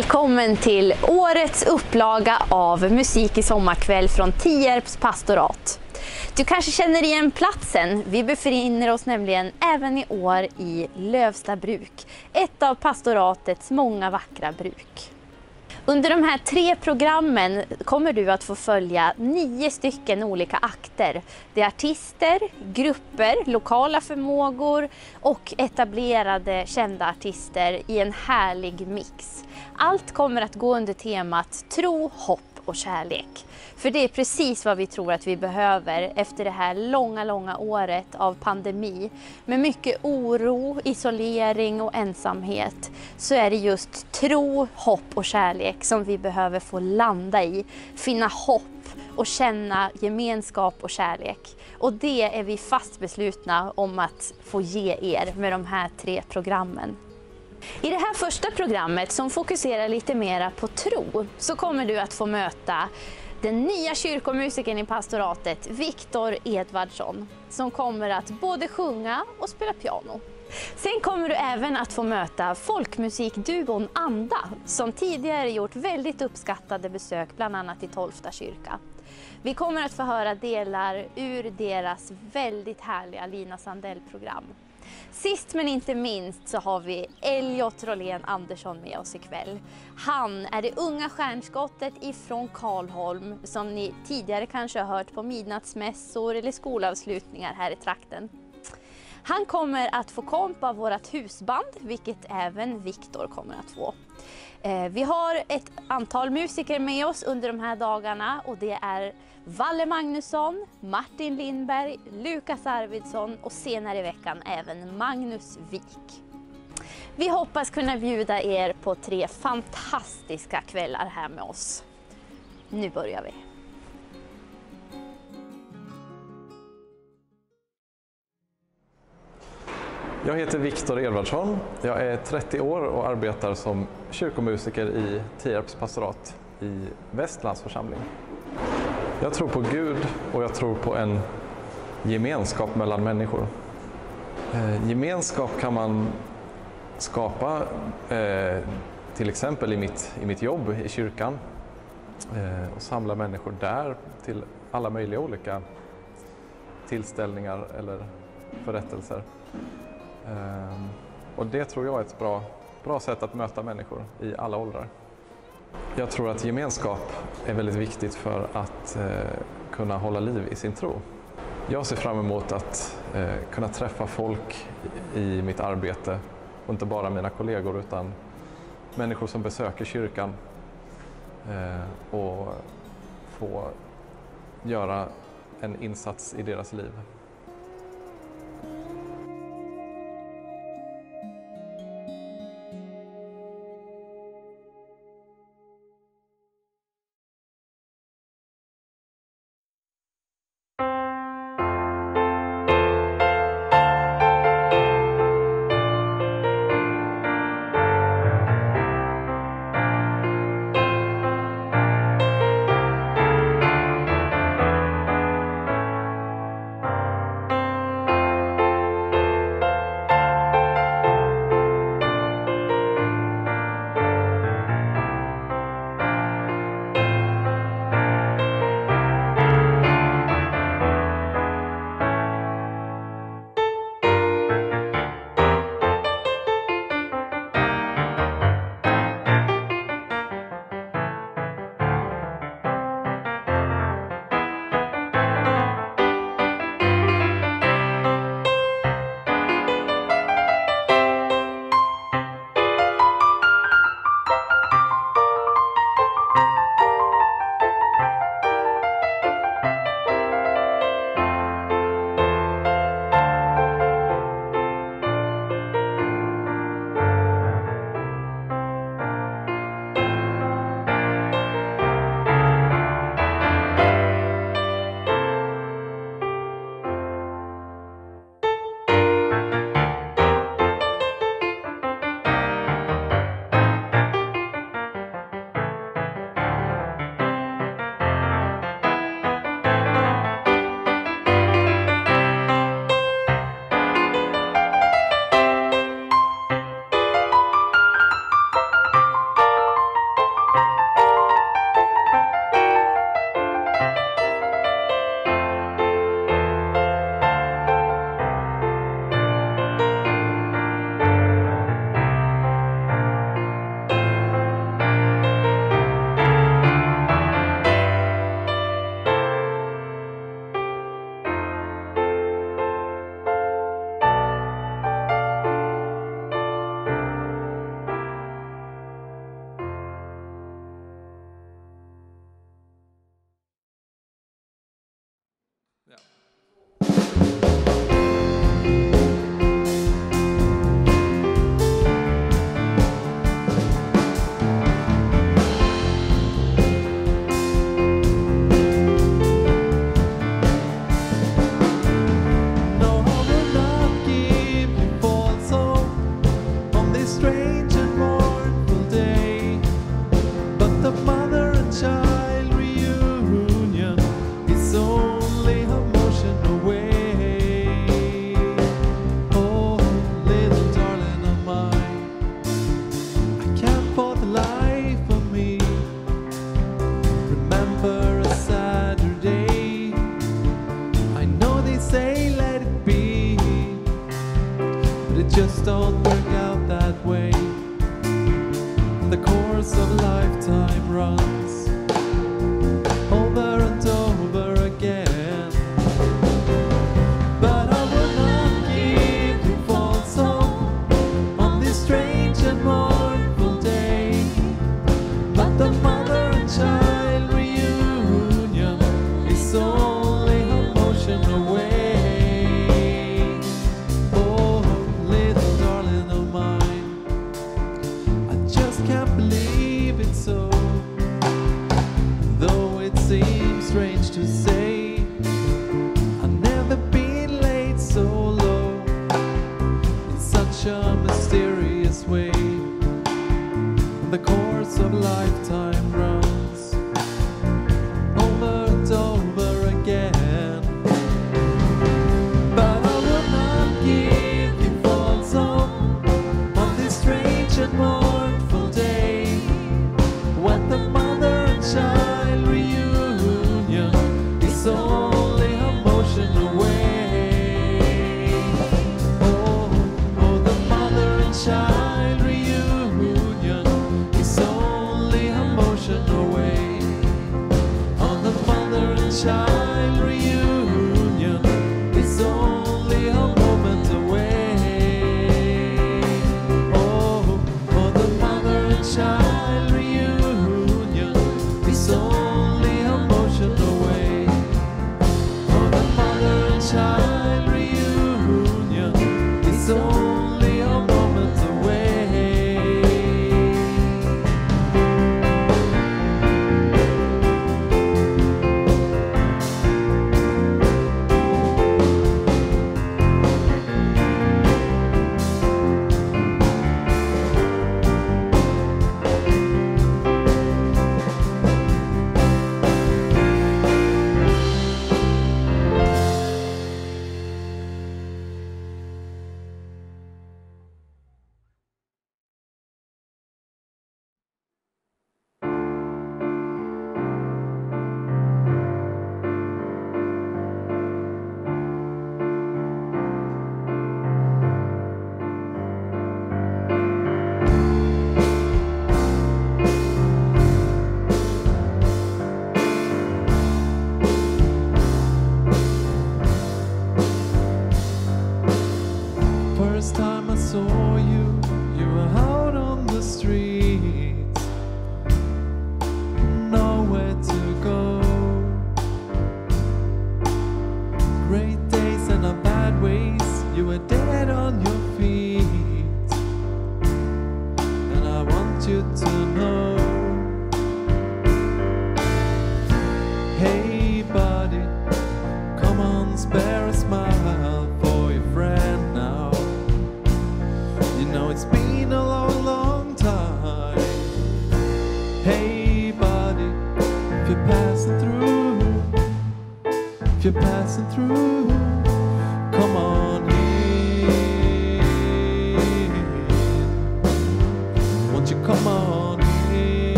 Välkommen till årets upplaga av Musik i sommarkväll från Tierps pastorat. Du kanske känner igen platsen. Vi befinner oss nämligen även i år i Lövsta bruk, ett av pastoratets många vackra bruk. Under de här tre programmen kommer du att få följa nio stycken olika akter. Det är artister, grupper, lokala förmågor och etablerade kända artister i en härlig mix. Allt kommer att gå under temat tro, hopp och kärlek. För det är precis vad vi tror att vi behöver efter det här långa, långa året av pandemi. Med mycket oro, isolering och ensamhet så är det just tro, hopp och kärlek som vi behöver få landa i. Finna hopp och känna gemenskap och kärlek. Och det är vi fast beslutna om att få ge er med de här tre programmen. I det här första programmet som fokuserar lite mera på tro så kommer du att få möta den nya kyrkomusikern i pastoratet, Viktor Edvardsson, som kommer att både sjunga och spela piano. Sen kommer du även att få möta folkmusikduon Anda, som tidigare gjort väldigt uppskattade besök bland annat i Tolfta kyrka. Vi kommer att få höra delar ur deras väldigt härliga Lina Sandell-program. Sist men inte minst så har vi Elliot Rolén Andersson med oss ikväll. Han är det unga stjärnskottet ifrån Karlholm som ni tidigare kanske har hört på midnattsmässor eller skolavslutningar här i trakten. Han kommer att få komp av vårt husband, vilket även Viktor kommer att få. Eh, vi har ett antal musiker med oss under de här dagarna och det är Valle Magnusson, Martin Lindberg, Lukas Arvidsson och senare i veckan även Magnus Wik. Vi hoppas kunna bjuda er på tre fantastiska kvällar här med oss. Nu börjar vi. Jag heter Viktor Edvardsson. Jag är 30 år och arbetar som kyrkomusiker i Tierps pastorat i Västlands församling. Jag tror på Gud och jag tror på en gemenskap mellan människor. Eh, gemenskap kan man skapa eh, till exempel i mitt, i mitt jobb i kyrkan eh, och samla människor där till alla möjliga olika tillställningar eller förrättelser. Ehm, och det tror jag är ett bra, bra sätt att möta människor i alla åldrar. Jag tror att gemenskap är väldigt viktigt för att eh, kunna hålla liv i sin tro. Jag ser fram emot att eh, kunna träffa folk i mitt arbete och inte bara mina kollegor utan människor som besöker kyrkan eh, och få göra en insats i deras liv.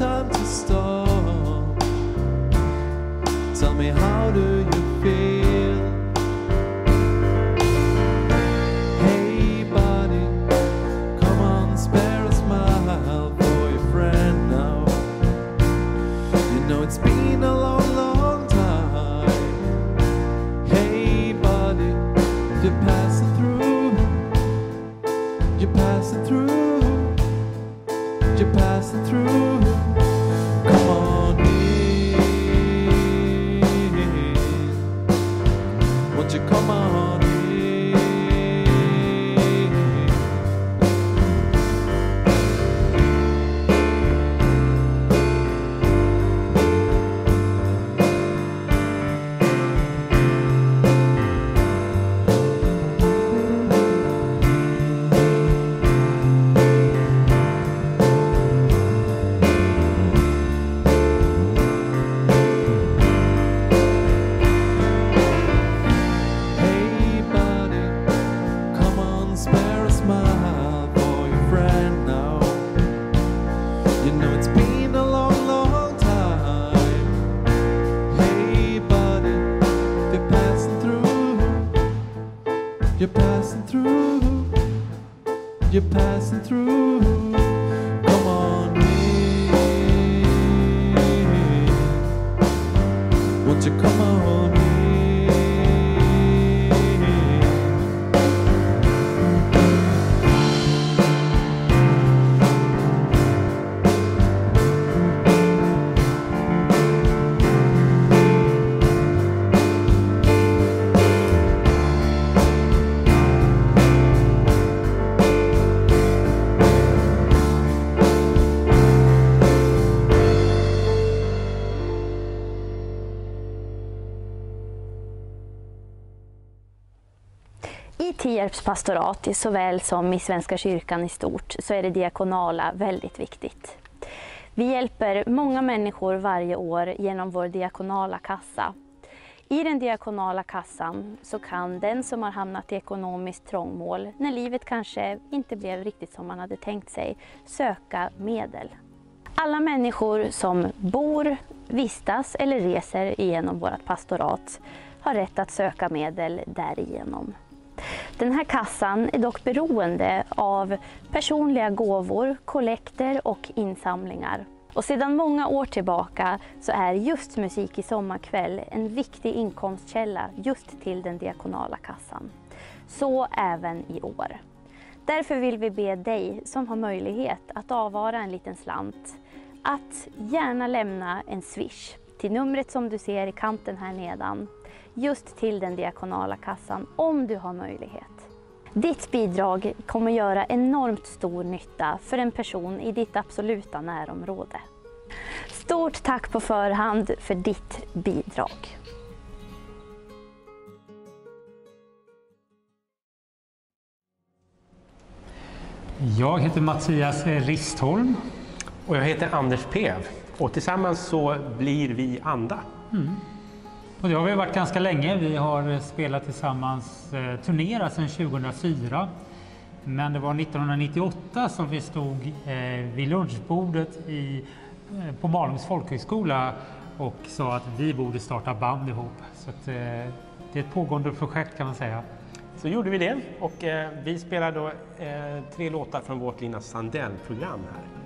Time to stop. Tell me, how do you You're passing through. Come on in. Won't you come on in? Pastorat, såväl som i Svenska kyrkan i stort, så är det diakonala väldigt viktigt. Vi hjälper många människor varje år genom vår diakonala kassa. I den diakonala kassan så kan den som har hamnat i ekonomiskt trångmål, när livet kanske inte blev riktigt som man hade tänkt sig, söka medel. Alla människor som bor, vistas eller reser igenom vårt pastorat har rätt att söka medel därigenom. Den här kassan är dock beroende av personliga gåvor, kollekter och insamlingar. Och sedan många år tillbaka så är just musik i sommarkväll en viktig inkomstkälla just till den diakonala kassan. Så även i år. Därför vill vi be dig som har möjlighet att avvara en liten slant att gärna lämna en swish till numret som du ser i kanten här nedan just till den diakonala kassan om du har möjlighet. Ditt bidrag kommer göra enormt stor nytta för en person i ditt absoluta närområde. Stort tack på förhand för ditt bidrag. Jag heter Mattias Ristholm. Och jag heter Anders Pev och tillsammans så blir vi Anda. Och det har vi varit ganska länge. Vi har eh, spelat tillsammans, eh, turnerat sedan 2004. Men det var 1998 som vi stod eh, vid lunchbordet i, eh, på Malungs folkhögskola och sa att vi borde starta band ihop. Så att, eh, det är ett pågående projekt kan man säga. Så gjorde vi det och eh, vi spelar då eh, tre låtar från vårt Lina Sandell-program här.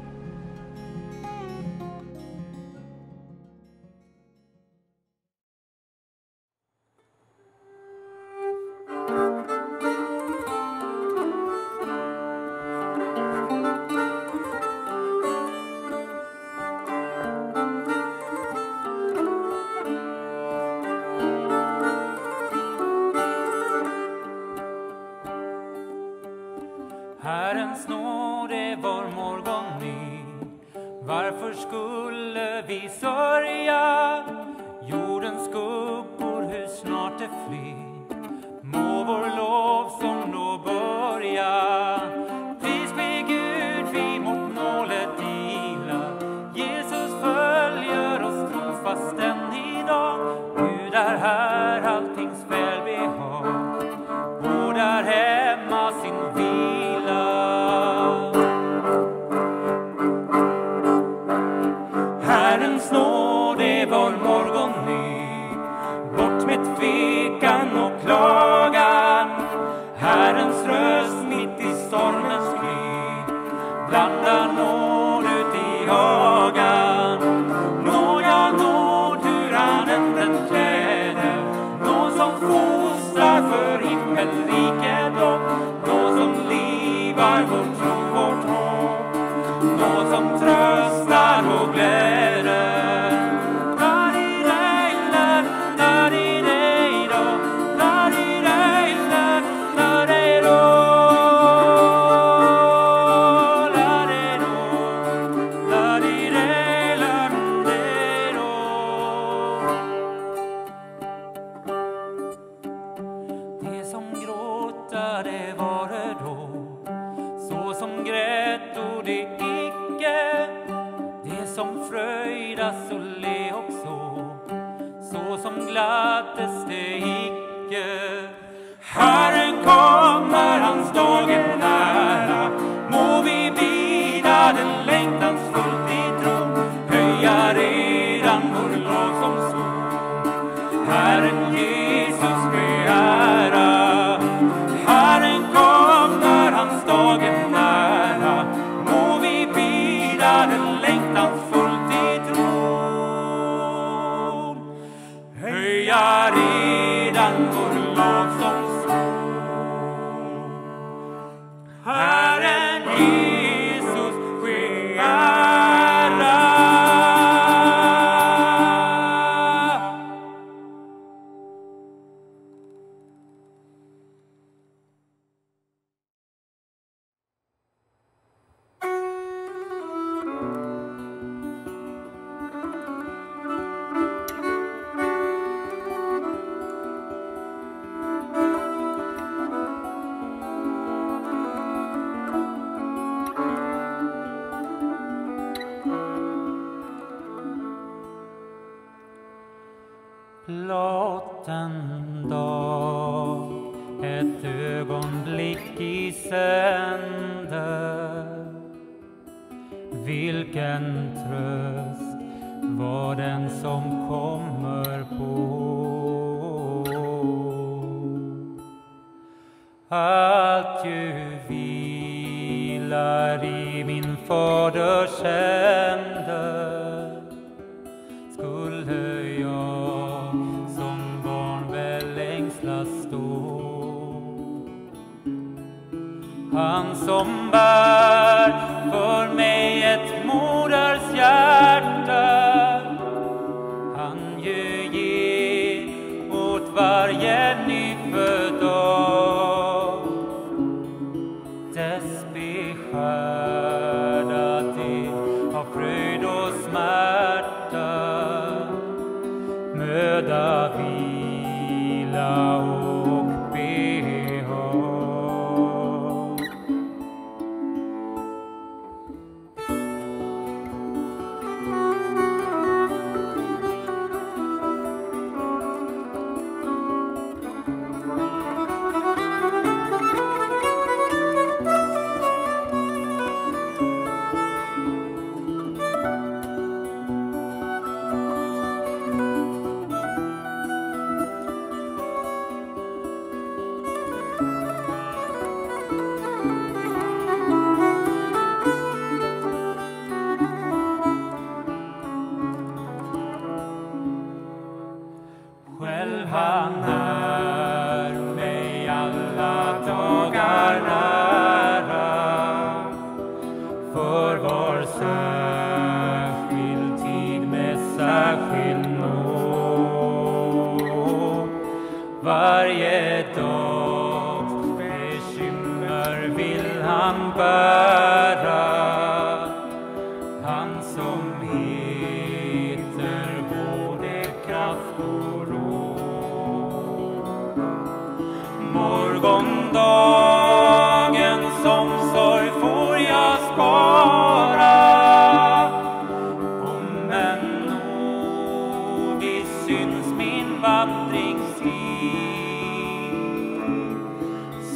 vandringstid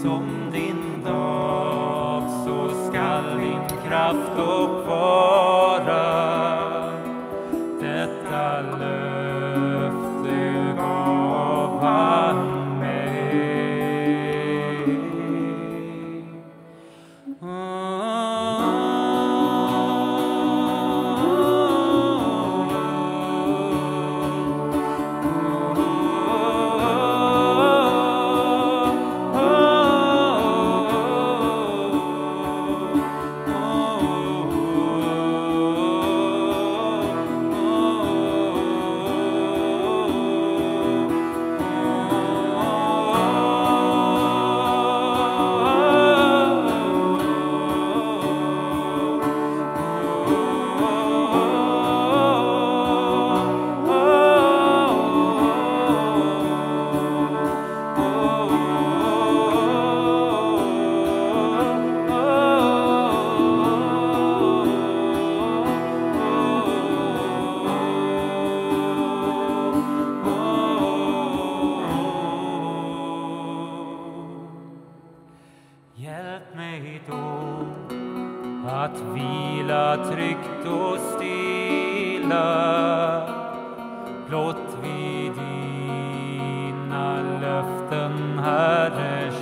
som vila tryggt och stilla. Blott vid dina löften, Herre,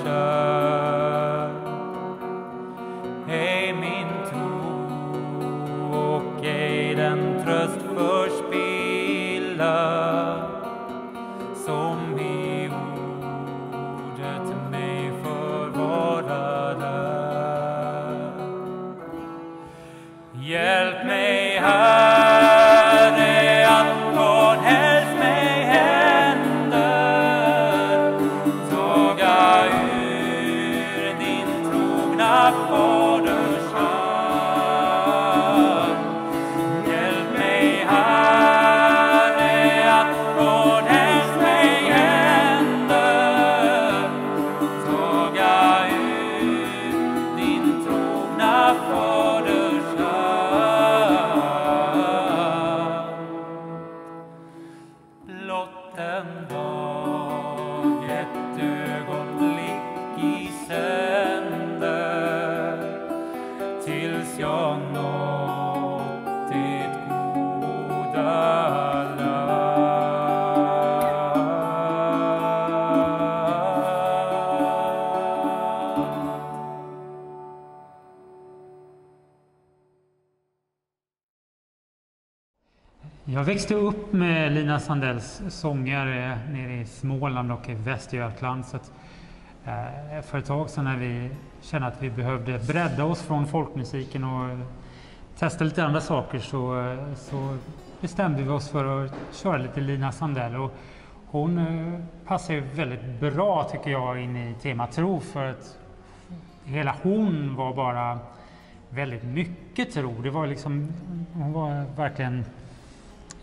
Jag växte upp med Lina Sandells sånger nere i Småland och i Västergötland. Så att, eh, för ett tag sedan när vi kände att vi behövde bredda oss från folkmusiken och testa lite andra saker så, så bestämde vi oss för att köra lite Lina Sandell. Och hon eh, passar ju väldigt bra tycker jag in i temat tro för att hela hon var bara väldigt mycket tro. Det var liksom, hon var verkligen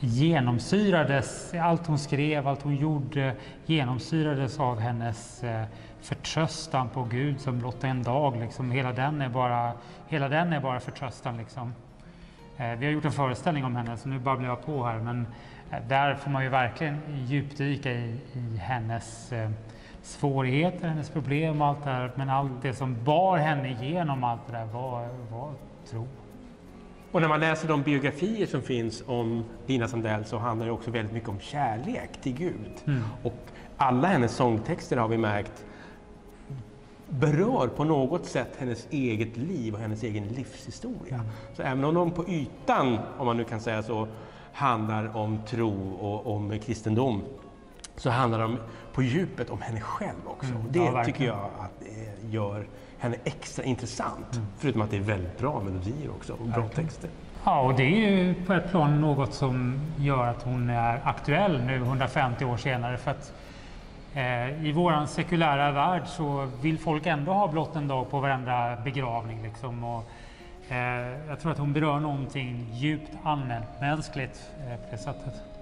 genomsyrades, allt hon skrev, allt hon gjorde genomsyrades av hennes eh, förtröstan på Gud som blott en dag. Liksom. Hela, den är bara, hela den är bara förtröstan. Liksom. Eh, vi har gjort en föreställning om henne, så nu babblar jag på här. Men eh, där får man ju verkligen djupdyka i, i hennes svårigheter, hennes problem och allt det här. Men allt det som bar henne igenom allt det där var, var tro. Och när man läser de biografier som finns om Lina Sandell så handlar det också väldigt mycket om kärlek till Gud. Och alla hennes sångtexter har vi märkt berör på något sätt hennes eget liv och hennes egen livshistoria. Så även om de på ytan, om man nu kan säga så, handlar om tro och om kristendom så handlar de på djupet om henne själv också. Mm, det ja, tycker jag att det gör henne extra intressant. Förutom att det är väldigt bra melodier också och bra Verkligen. texter. Ja, och det är ju på ett plan något som gör att hon är aktuell nu 150 år senare. För att eh, i våran sekulära värld så vill folk ändå ha blott en dag på varenda begravning. Liksom. Och, eh, jag tror att hon berör någonting djupt allmänmänskligt eh, på det sättet.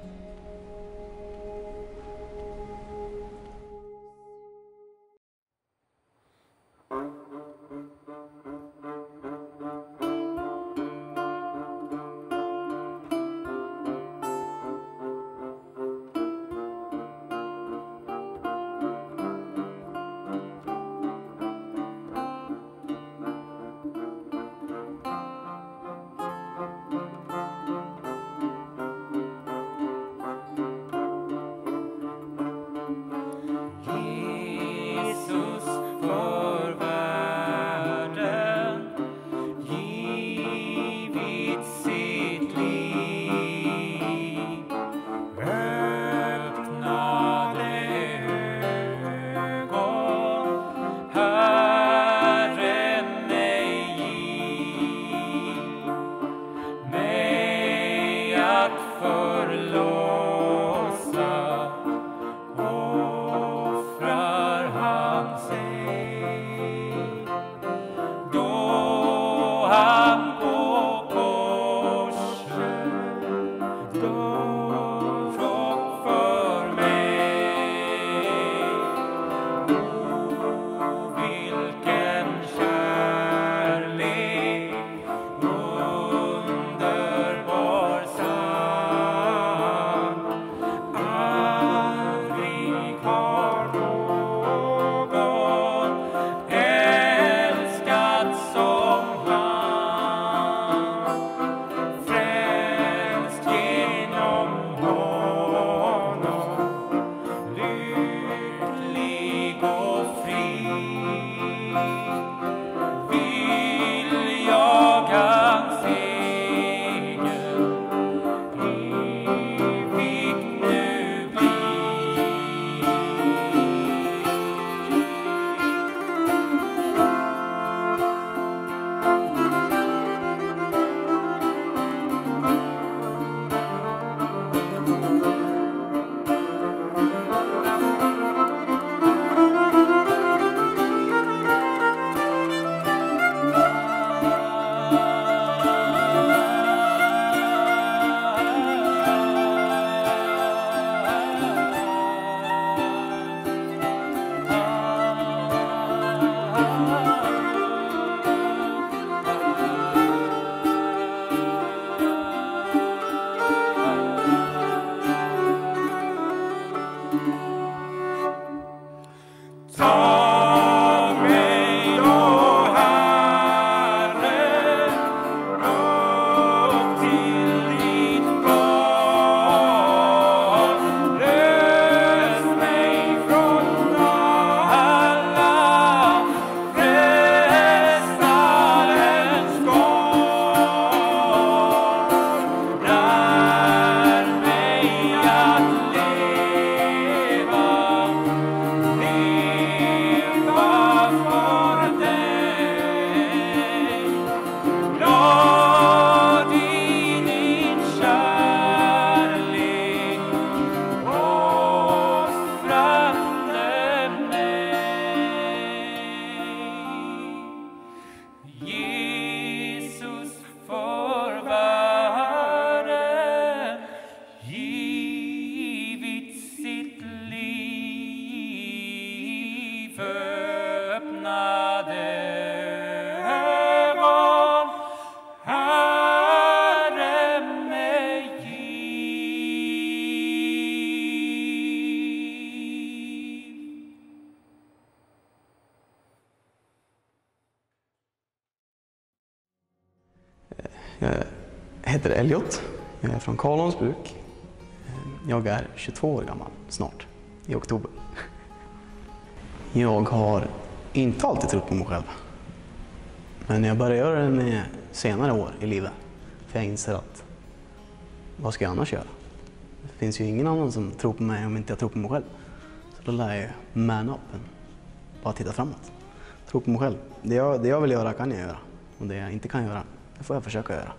Heter Elliot. Jag är från Karlholmsbruk. Jag är 22 år gammal snart, i oktober. Jag har inte alltid trott på mig själv. Men jag började göra det med senare år i livet. För jag inser att, vad ska jag annars göra? Det finns ju ingen annan som tror på mig om inte jag tror på mig själv. Så då lär jag man up, bara titta framåt. Tro på mig själv. Det jag, det jag vill göra kan jag göra. Och det jag inte kan göra, det får jag försöka göra.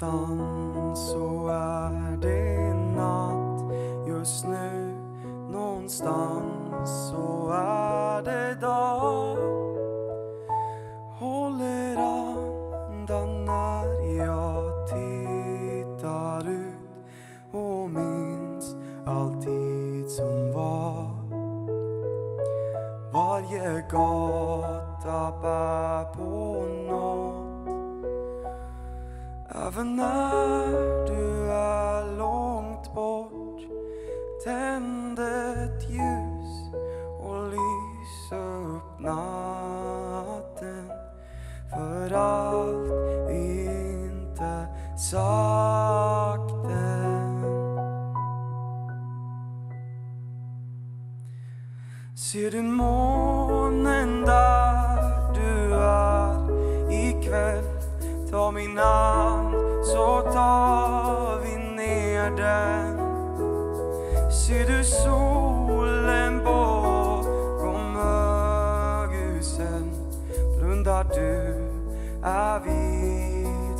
Någonstans så är det natt just nu. Någonstans så är Även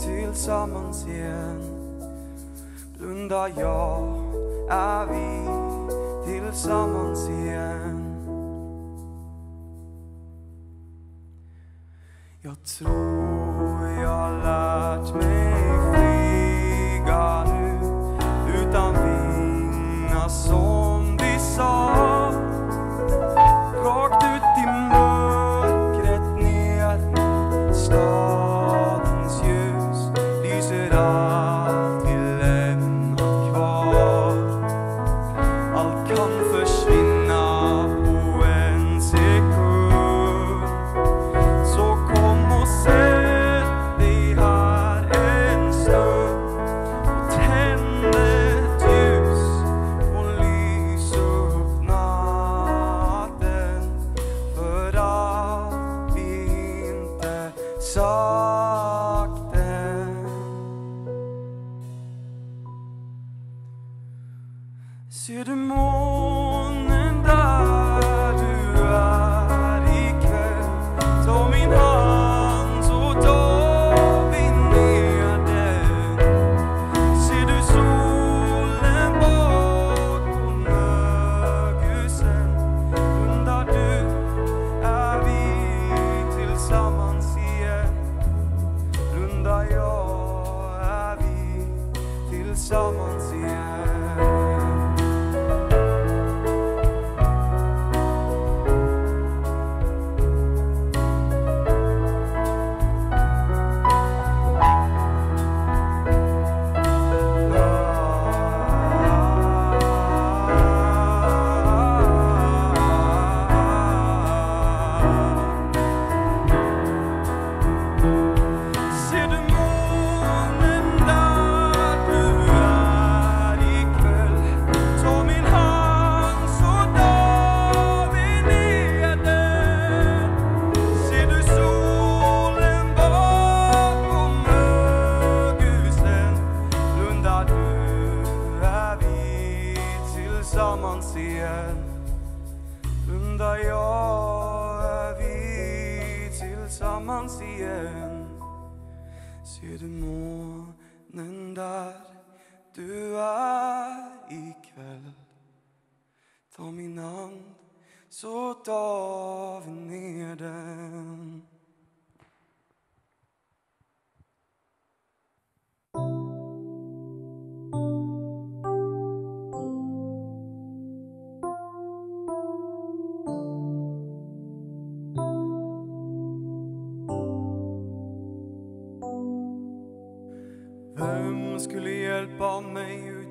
tillsammans igen. Blundar jag är vi tillsammans igen? Jag tror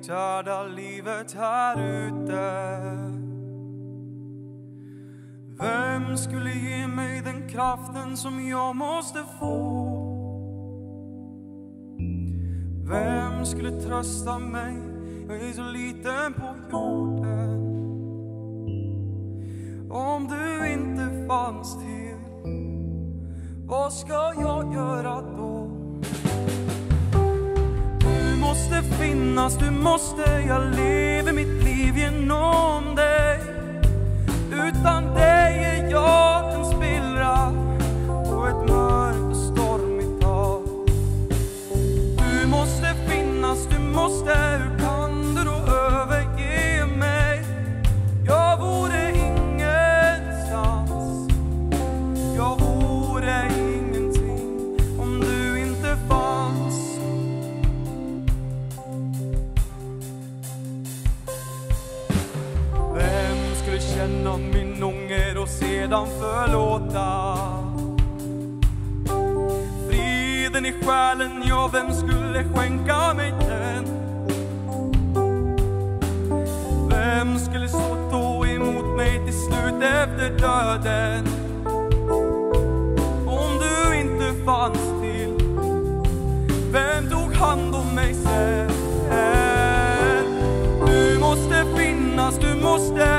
skörda livet här ute. Vem skulle ge mig den kraften som jag måste få? Vem skulle trösta mig? Jag är så liten på jorden. finnas, du måste Jag lever mitt liv genom dig. Utan dig de förlåta. Friden i själen, ja, vem skulle skänka mig den? Vem skulle så stå emot mig till slut efter döden? Om du inte fanns till, vem tog hand om mig sen? Du måste finnas, du måste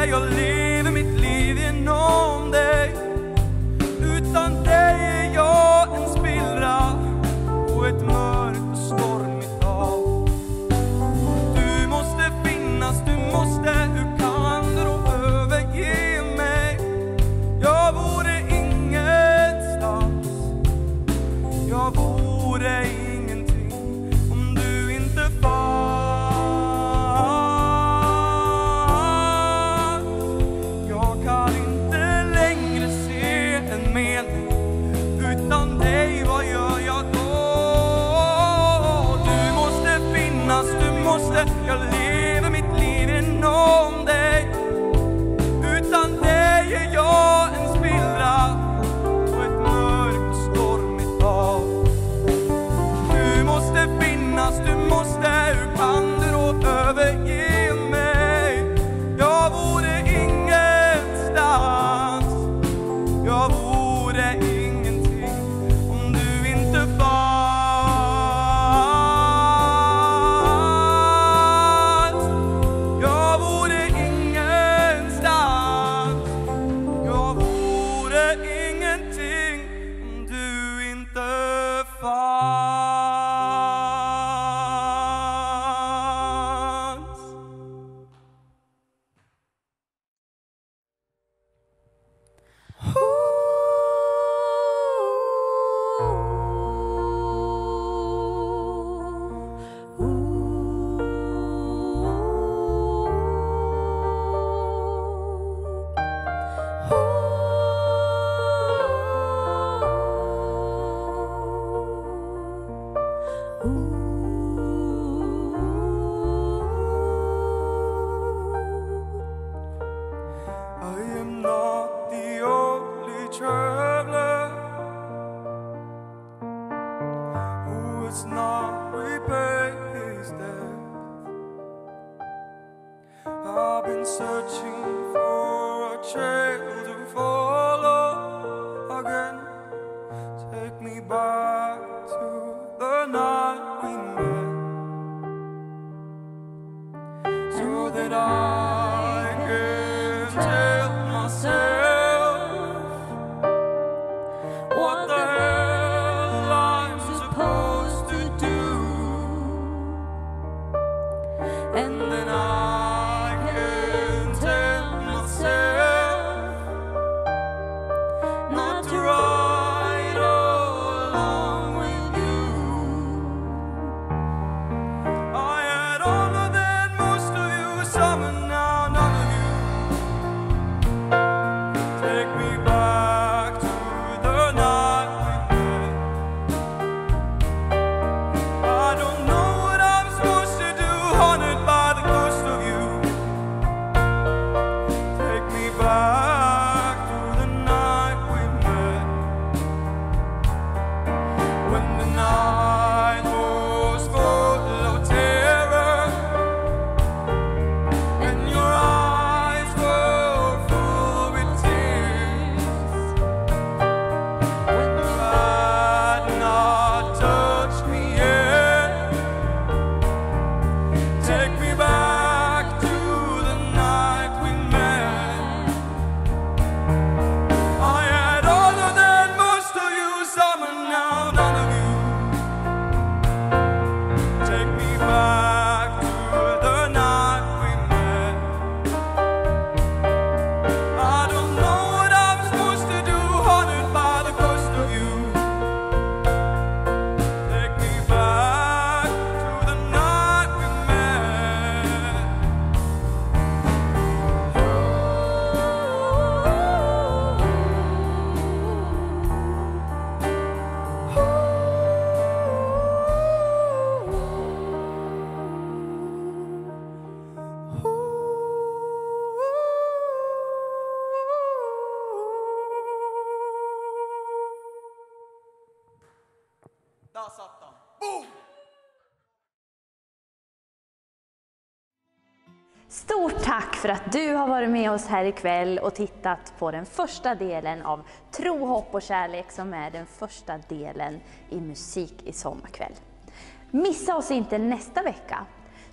it all. För att du har varit med oss här ikväll och tittat på den första delen av Tro, hopp och kärlek som är den första delen i Musik i sommarkväll. Missa oss inte nästa vecka.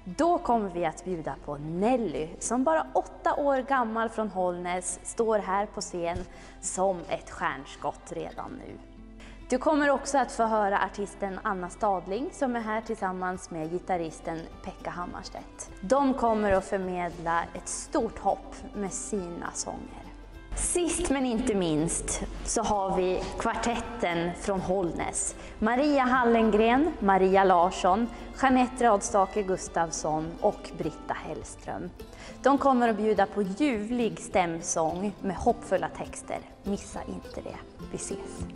Då kommer vi att bjuda på Nelly som bara åtta år gammal från Hållnäs står här på scen som ett stjärnskott redan nu. Du kommer också att få höra artisten Anna Stadling som är här tillsammans med gitarristen Pekka Hammarstedt. De kommer att förmedla ett stort hopp med sina sånger. Sist men inte minst så har vi kvartetten från Hållnäs. Maria Hallengren, Maria Larsson, Jeanette Radstake Gustafsson och Britta Hellström. De kommer att bjuda på ljuvlig stämsång med hoppfulla texter. Missa inte det. Vi ses!